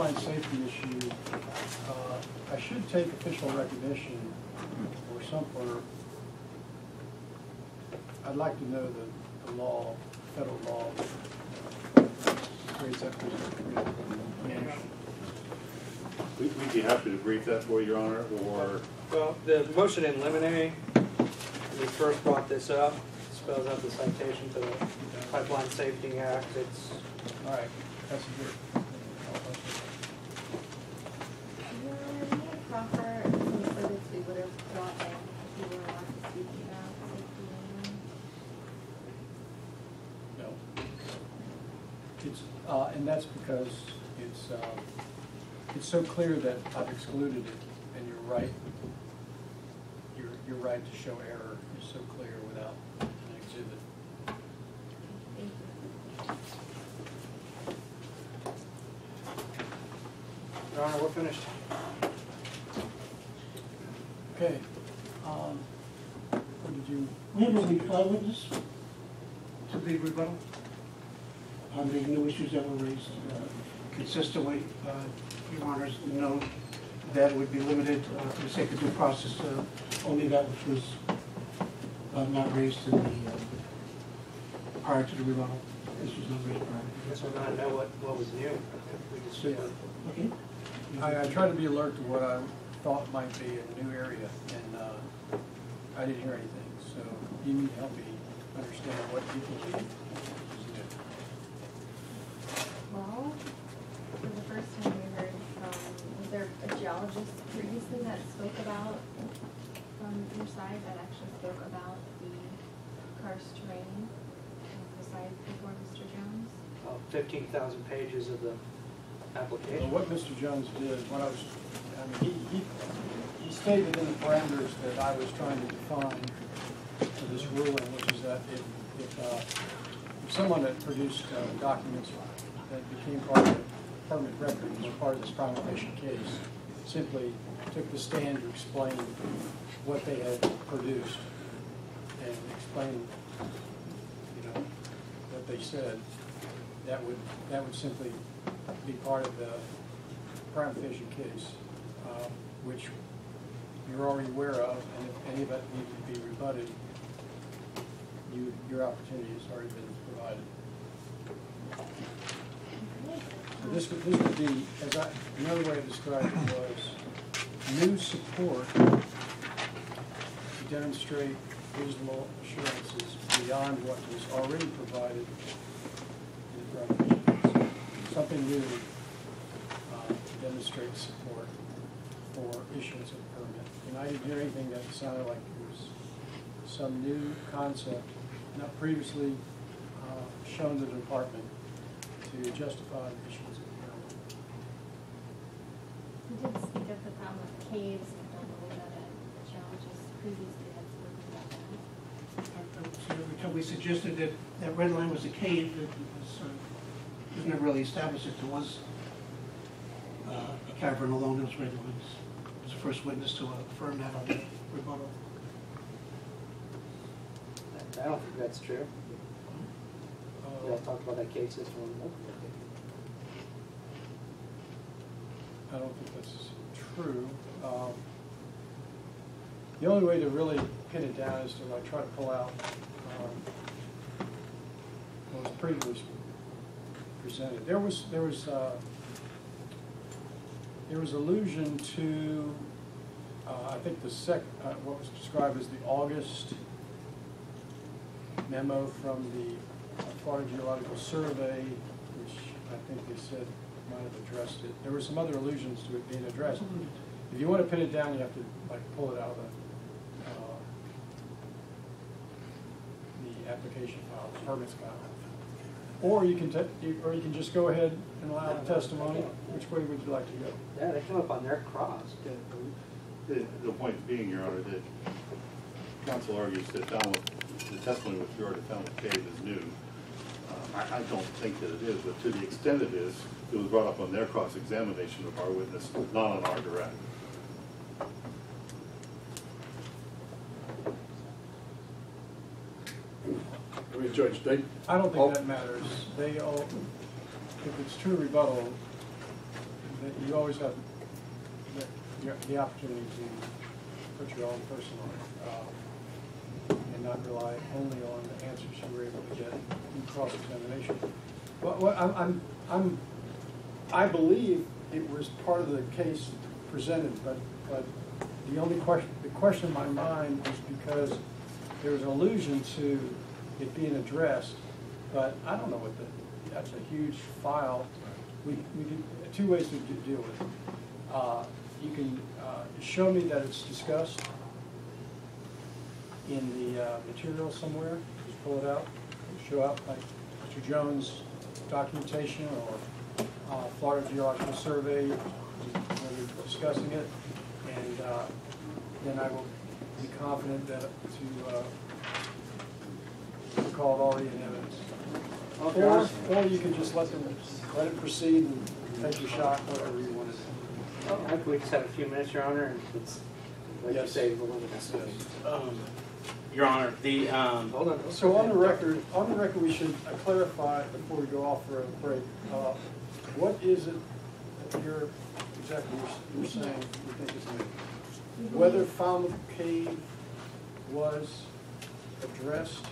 pipeline safety issue, uh, I should take official recognition or somewhere. I'd like to know the, the law, federal law, that creates that presumption. We- We'd be happy to brief that for you, Your Honor, or, Well, the motion in limine, we first brought this up, spells out the citation to the Pipeline Safety Act. It's, All right, that's good. Would you proffer some exhibits we would have brought in if you were allowed to speak about safety and No. It's, uh, and that's because it's, uh, it's so clear that I've excluded it, and you're right. Your, your right to show error is so clear without an exhibit. Your Honor, we're finished. Okay, um, what did you? We have a reply witness to the rebuttal on the new issues that were raised. Uh, Consistently, uh, your honors know that would be limited uh, for the sake of due process, uh, only that which was uh, not raised in the, uh, prior to the rebuttal. This was not raised prior. Guess we're gonna know what, what was new. We just, Okay? I, I try to be alert to what I thought might be a new area, and, uh, I didn't hear anything, so you need to help me understand what you believe is new. Well, for the first time we heard from, was there a geologist previously that spoke about, from your side, that actually spoke about the karst terrain besides before Mr. Jones? fifteen thousand pages of the application. Well, application. what Mr. Jones did, what I was, I mean, he, he, he stated in the parameters that I was trying to define for this ruling, which is that if, if, uh, if someone that produced uh, documents that became part of the permanent record, or part of this prima facie case, simply took the stand to explain what they had produced and explain, you know, what they said, that would, that would simply be part of the prima facie case, uh, which you're already aware of, and if any of that needed to be rebutted, you, your opportunity has already been provided. So this would, this would be, as I, another way of describing it was, new support to demonstrate reasonable assurances beyond what was already provided in the. Something new uh, to demonstrate support for issuance of permit. And I didn't hear anything that sounded like it was some new concept not previously uh, shown to the department to justify the issuance of a permit. He did speak of with caves, and don't that a geologist previously had spoken about that. So we suggested that that red line was a cave, that was, uh, was never really established that there was uh, a cavern alone. along those red lines. It Was the first witness to affirm that on the rebuttal. I don't think that's true. Uh, You guys talked about that case system. I don't think that's Um, The only way to really pin it down is to like try to pull out um, what was previously presented. There was, there was, uh, there was allusion to, uh, I think the sec, uh, what was described as the August memo from the Florida Geological Survey, which I think they said might have addressed it. There were some other allusions to it being addressed. If you want to pin it down, you have to like pull it out of the, uh, the application file, the permits file. Or you can, you- or you can just go ahead and allow the testimony. Which way would you like to go? Yeah, they come up on their cross. the, the point being, Your Honor, that counsel argues that Falmouth, the testimony with regard to Falmouth Cave is new. Uh, I, I don't think that it is, but to the extent it is, it was brought up on their cross-examination of our witness, not on our direct. I mean, Judge, they, I don't think that matters. They all, if it's true rebuttal, you always have the, the- the opportunity to put your own person on it, uh, and not rely only on the answers you were able to get in cross-examination. What, what, I'm, I'm, I'm, I believe it was part of the case presented, but, but the only question, the question in my mind is because there was allusion to it being addressed, but I don't know what the, that's a huge file. We, we two ways to deal with it. Uh, You can uh, show me that it's discussed in the uh, material somewhere, just pull it out, show up like Mr. Jones' documentation or uh, Florida Geological Survey, where we're discussing it, and uh, then I will be confident that to uh, recall it already in evidence. Or, or you can just let them, let it proceed and take your shot, whatever you want to do. I think we just have a few minutes, Your Honor, and it's, like you Yes. say, the limit is. Um, Your Honor, the, um, Hold on. So on the record, on the record, we should uh, clarify before we go off for a break, uh, what is it that you're, exactly you're you're saying you think is new? Whether Falmouth Cave was addressed,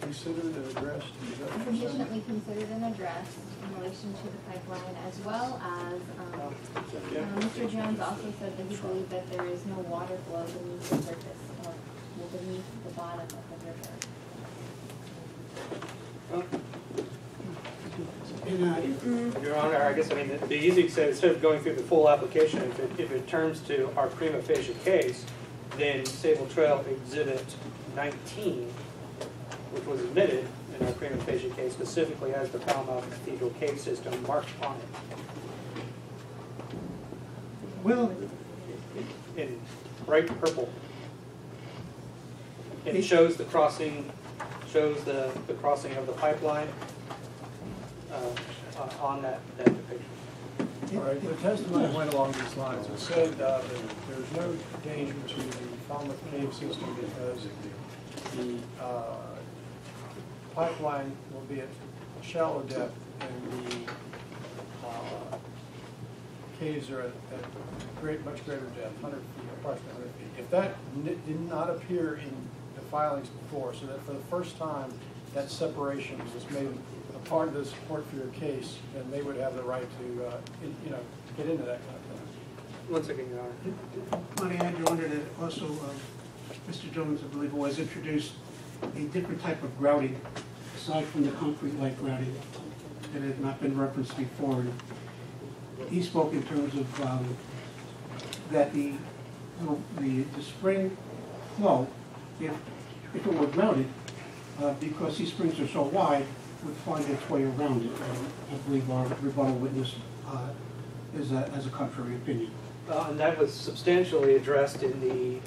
considered and addressed? is that what you're saying? Sufficiently considered and addressed in relation to the pipeline as well as, um, uh, Mr. Jones also said that he believed that there is no water flow beneath the surface or beneath the bottom of the river. Your Honor, I guess, I mean, the easy to say, instead of going through the full application, if it, if it turns to our prima facie case, then Sabal Trail Exhibit nineteen, which was admitted in our prima facie case, specifically has the Falmouth Cathedral Cave System marked on it Well, in bright purple. It shows the crossing, shows the, the crossing of the pipeline, uh, on that, that depiction. All right, the testimony went along these lines. It said uh, that there's no danger to the Falmouth Cave system because the uh, pipeline will be at shallow depth and the uh, caves are at at great, much greater depth, 100 feet, approximately 100 feet. If that did not appear in the filings before, so that for the first time, that separation was made part of the support for your case, then they would have the right to, uh, in- you know, get into that kind of thing. One second, Your Honor. Might I add, Your Honor, that also, uh, Mr. Jones, I believe, was introduced a different type of grouting, aside from the concrete-like grouting that had not been referenced before. He spoke in terms of um, that the, the, the spring flow, if, if it were grouted, uh, because these springs are so wide, would find its way around it. And I believe our rebuttal witness uh, is a, has a contrary opinion. Uh, And that was substantially addressed in the,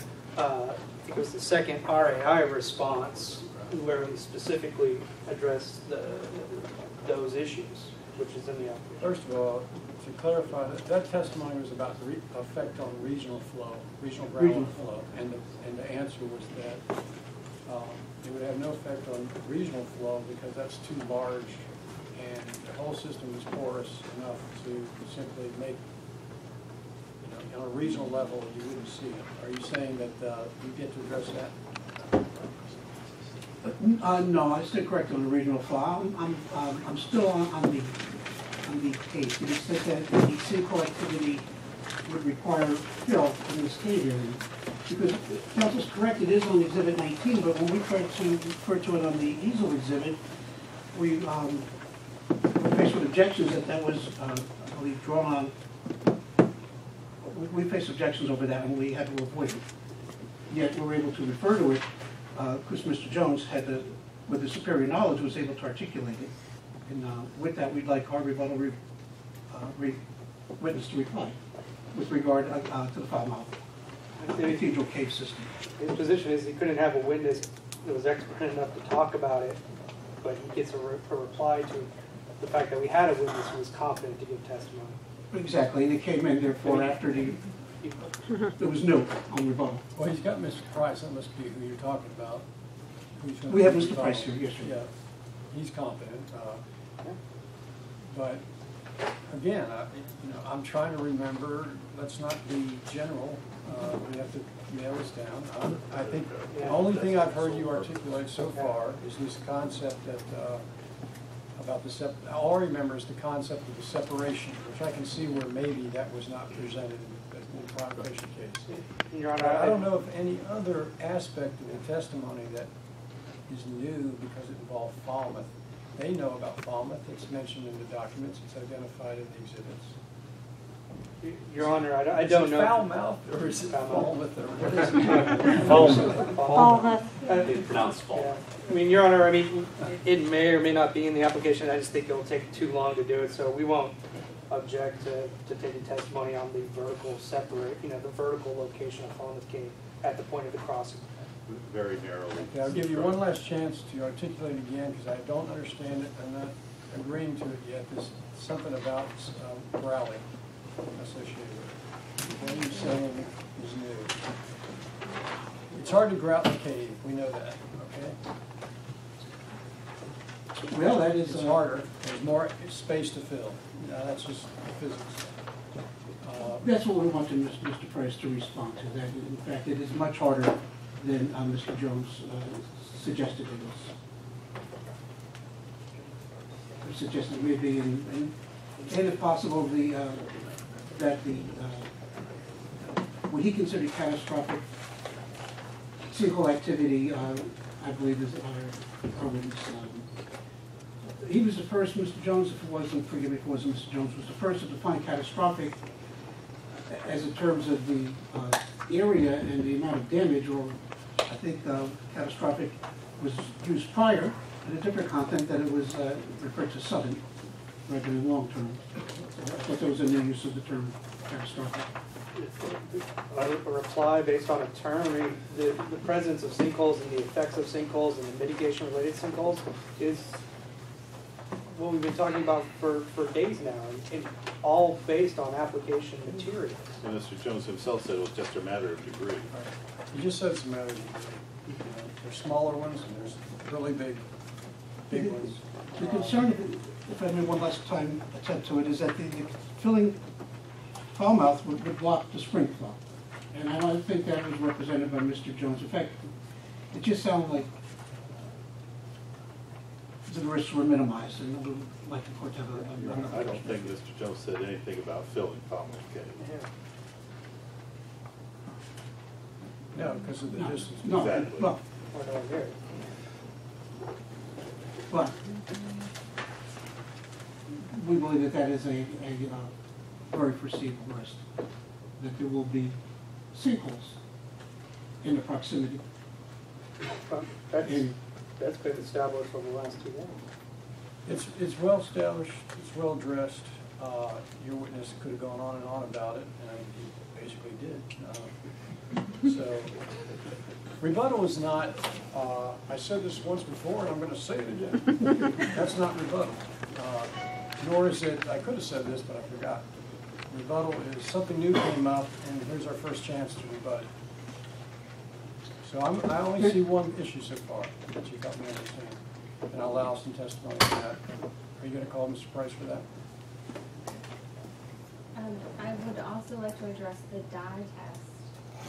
uh, I think it was the second RAI response, where we specifically addressed the, those issues, which is in the application. First of all, to clarify, that that testimony was about the re- effect on regional flow, regional Regional groundwater flow. And the, and the answer was that um, it would have no effect on regional flow because that's too large and the whole system is porous enough to simply make, you know, on a regional level, you wouldn't see it. Are you saying that uh, you get to address that? Uh, no, I stood corrected on the regional flow. I'm, I'm, um, I'm still on, on the, on the case. The extent that the sinkhole activity would require fill in this cave. Because counsel's correct, it is on exhibit nineteen, but when we tried to refer to it on the easel exhibit, we, um, were faced with objections that that was, uh, I believe, drawn on, we, we faced objections over that and we had to avoid it. Yet we were able to refer to it because Mr. Jones had the, with the superior knowledge, was able to articulate it. And uh, with that, we'd like our rebuttal re- uh, re- witness to reply with regard uh, uh, to the foul mouth cathedral cave system. His position is he couldn't have a witness that was expert enough to talk about it, but he gets a, re- a reply to the fact that we had a witness who was confident to give testimony. Exactly, and it came in therefore after the, there was no on rebuttal. Well, he's got Mr. Price, that must be who you're talking about. who's gonna We have Mr. Price here, yes, sir. Yeah, he's competent, uh, but again, I, you know, I'm trying to remember, let's not be general, uh, we have to nail this down. Um, I think the only thing I've heard you articulate so far is this concept that, uh, about the sep, all I remember is the concept of the separation, which I can see where maybe that was not presented in the prima facie case. Your Honor, But I don't know of any other aspect of the testimony that is new because it involved Falmouth. They know about Falmouth, it's mentioned in the documents, it's identified in the exhibits. Your Honor, I don't- I don't Is it know. foul mouth or is it Falmouth or what is it? Falmouth. Falmouth. Uh, Pronounced Yeah. I mean, Your Honor, I mean, it may or may not be in the application, I just think it'll take too long to do it, so we won't object to, to taking testimony on the vertical separate, you know, the vertical location of Falmouth Cave at the point of the crossing. Very narrowly. Okay, I'll give you one last chance to articulate again, because I don't understand it, I'm not agreeing to it yet, there's something about um, Raleigh associated with it. What are saying is new? It's hard to grout the cave, we know that, okay? Well, that is. It's uh, harder, there's more space to fill, now that's just physics. Uh, That's what we wanted Mr. Mr. Price to respond to, that in fact it is much harder than uh, Mr. Jones uh, suggested it was. Suggested maybe, and, and and if possible, the, uh, that the, uh, what he considered catastrophic sinkhole activity, uh, I believe is, are what um, he was the first, Mr. Jones, if it wasn't, forgive me if it wasn't Mr. Jones, was the first to define catastrophic as in terms of the uh, area and the amount of damage, or I think uh, catastrophic was used prior in a different content, that it was uh, referred to sudden rather than long-term. So I thought there was a new use of the term catastrophic. A a reply based on a term, I mean, the, the presence of sinkholes and the effects of sinkholes and the mitigation-related sinkholes is what we've been talking about for, for days now, and, and all based on application materials. And Mr. Jones himself said it was just a matter of degree. You just said some other, you know, there's smaller ones and there's really big, big ones. The concern, if I may one last time attempt to it, is that the the filling foul mouth would would block the spring flow. And I don't think that was represented by Mr. Jones. In fact, it just sounded like the risks were minimized, and we would like the court to have a- a. I don't think Mr. Jones said anything about filling Falmouth Cave. Yeah. No, because of the No, distance. No, Exactly. well, Or no, here. but we believe that that is a, a uh, very foreseeable risk, that there will be sinkholes in the proximity. Well, That's, And that's been established over the last two days. It's, it's well established, it's well addressed. Uh, Your witness could have gone on and on about it, and he basically did. Uh, So, rebuttal is not, uh, I said this once before, and I'm gonna say it again. That's not rebuttal. Nor is it, I could have said this, but I forgot. Rebuttal is something new came up, and here's our first chance to rebut. So I'm, I only see one issue so far, that you've got me understand, and I'll allow some testimony on that. Are you gonna call Mr. Price for that? Um, I would also like to address the dye test.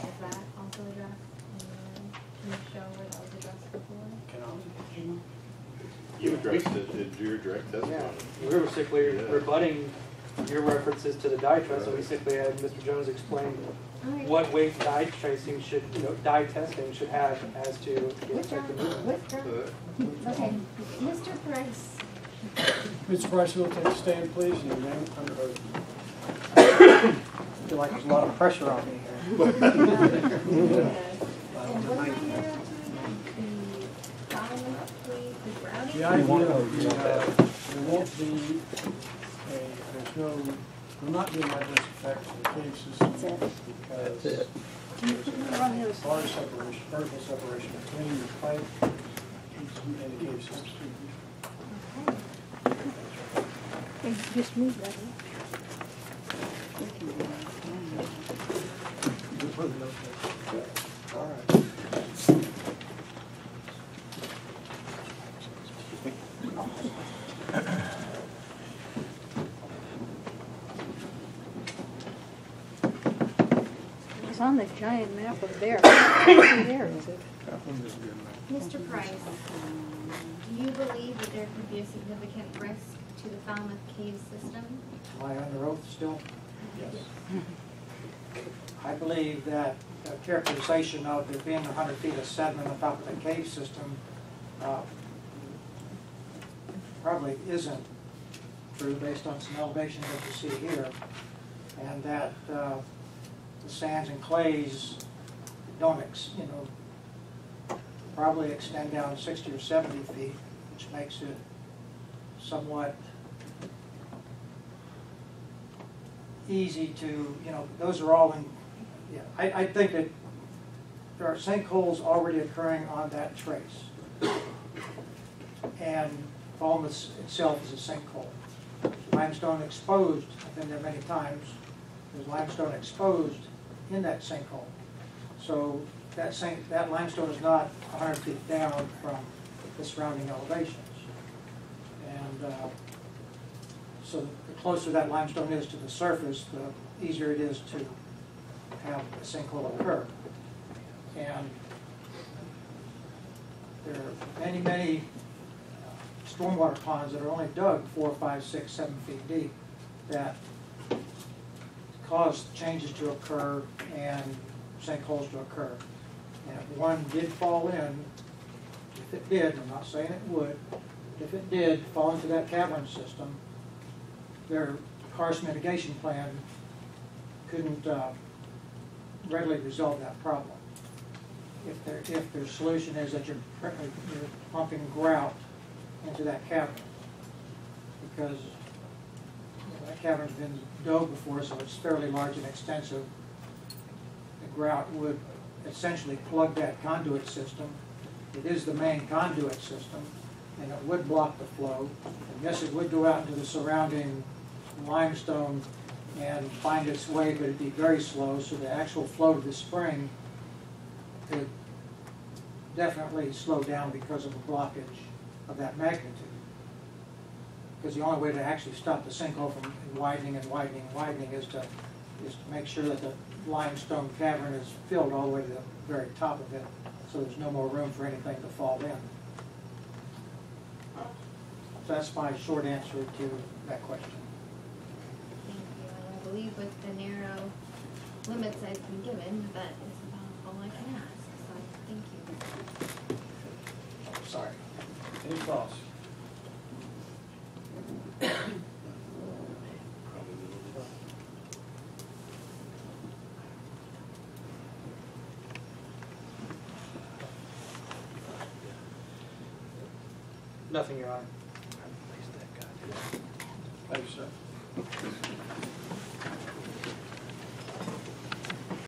Is that also addressed? Can you show where that was addressed before? Can I? You addressed it in your direct Yeah, we were simply Yeah. rebutting your references to the dye test, so we simply had Mr. Jones explain what weight dye tracing should, you know, dye testing should have as to the effect Withdraw, of movement. withdraw. Uh, okay, Mr. Price. Mr. Price, will take a stand, please, and remain under oath. I feel like there's a lot of pressure on me here. And what am I here to, the Falmouth, please, the grouting? Idea of the, uh, there won't be a, there's no, will not be an adverse effect to the cave system because water separation, vertical separation between the pipe and the cave system. Just move that. All right. On the giant map of there. There is it? Mr. Price, do you believe that there could be a significant risk to the Falmouth Cave system? Am I under oath still? Yes. I believe that the characterization of there being hundred feet of sediment on top of the cave system uh, probably isn't true based on some elevations that you see here. And that uh, the sands and clays don't, you know, probably extend down sixty or seventy feet, which makes it somewhat easy to, you know, those are all in, yeah, I, I think that there are sinkholes already occurring on that trace. And Falmouth itself is a sinkhole. Limestone exposed, I've been there many times, there's limestone exposed in that sinkhole. So that sink, that limestone is not hundred feet down from the surrounding elevations. And, uh, so the closer that limestone is to the surface, the easier it is to have a sinkhole occur. And there are many, many uh, stormwater ponds that are only dug four, five, six, seven feet deep that cause changes to occur and sinkholes to occur. And if one did fall in, if it did, I'm not saying it would, if it did fall into that cavern system, their karst mitigation plan couldn't uh, readily resolve that problem. If their, if their solution is that you're, you're pumping grout into that cavern, because cavern's been dug before, so it's fairly large and extensive. The grout would essentially plug that conduit system. It is the main conduit system, and it would block the flow. And yes, it would go out into the surrounding limestone and find its way, but it'd be very slow, so the actual flow to the spring could definitely slow down because of a blockage of that magnitude. Because the only way to actually stop the sinkhole from widening and widening and widening is to, is to make sure that the limestone cavern is filled all the way to the very top of it, so there's no more room for anything to fall in. So that's my short answer to that question. Thank you, I believe with the narrow limits I've been given, that is about all I can ask, so thank you. Sorry. Any thoughts? Nothing, Your Honor. Thank you, sir.